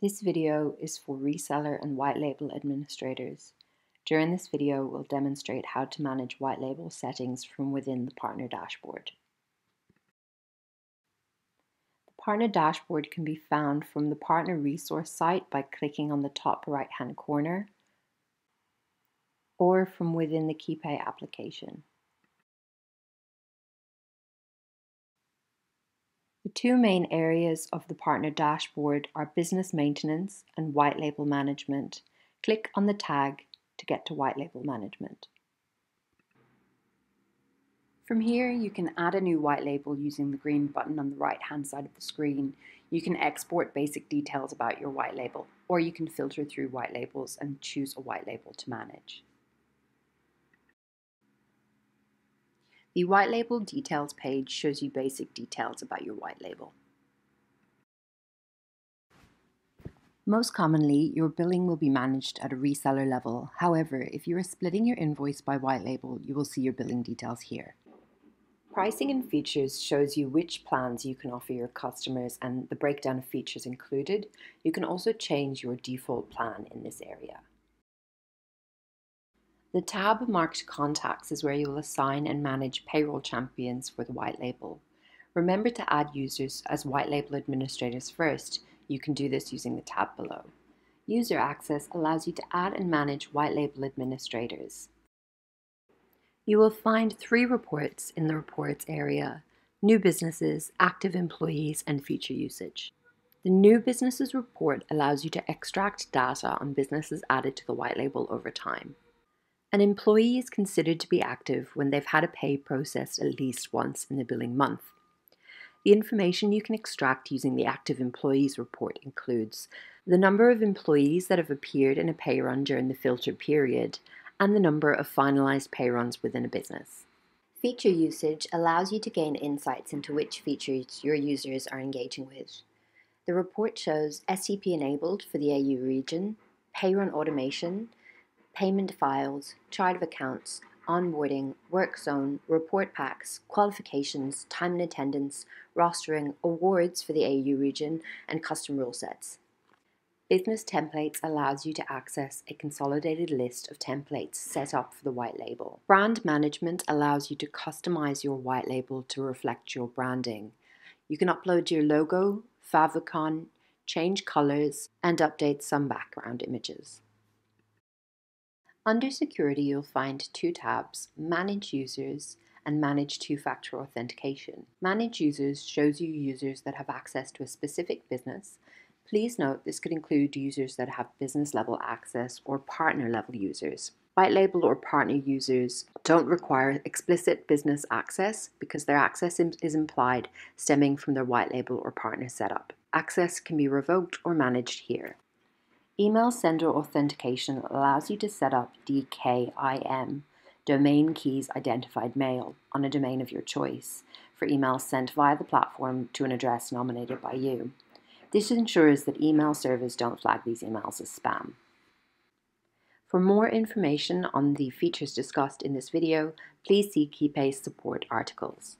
This video is for reseller and white label administrators. During this video, we'll demonstrate how to manage white label settings from within the partner dashboard. The partner dashboard can be found from the partner resource site by clicking on the top right hand corner or from within the KeyPay application. The two main areas of the partner dashboard are business maintenance and white label management. Click on the tag to get to white label management. From here, you can add a new white label using the green button on the right hand side of the screen. You can export basic details about your white label, or you can filter through white labels and choose a white label to manage. The white label details page shows you basic details about your white label. Most commonly, your billing will be managed at a reseller level. However, if you are splitting your invoice by white label, you will see your billing details here. Pricing and features shows you which plans you can offer your customers and the breakdown of features included. You can also change your default plan in this area. The tab marked Contacts is where you will assign and manage payroll champions for the white label. Remember to add users as white label administrators first. You can do this using the tab below. User Access allows you to add and manage white label administrators. You will find three reports in the Reports area, New Businesses, Active Employees, and Feature Usage. The New Businesses report allows you to extract data on businesses added to the white label over time. An employee is considered to be active when they've had a pay processed at least once in the billing month. The information you can extract using the Active Employees report includes the number of employees that have appeared in a pay run during the filtered period and the number of finalized pay runs within a business. Feature usage allows you to gain insights into which features your users are engaging with. The report shows STP enabled for the AU region, pay run automation, payment files, chart of accounts, onboarding, work zone, report packs, qualifications, time and attendance, rostering, awards for the AU region, and custom rule sets. Business Templates allows you to access a consolidated list of templates set up for the white label. Brand Management allows you to customize your white label to reflect your branding. You can upload your logo, favicon, change colors, and update some background images. Under Security, you'll find two tabs, Manage Users and Manage Two-Factor Authentication. Manage Users shows you users that have access to a specific business. Please note this could include users that have business level access or partner level users. White label or partner users don't require explicit business access because their access is implied stemming from their white label or partner setup. Access can be revoked or managed here. Email sender authentication allows you to set up DKIM, domain keys identified mail, on a domain of your choice for emails sent via the platform to an address nominated by you. This ensures that email servers don't flag these emails as spam. For more information on the features discussed in this video, please see KeyPay's support articles.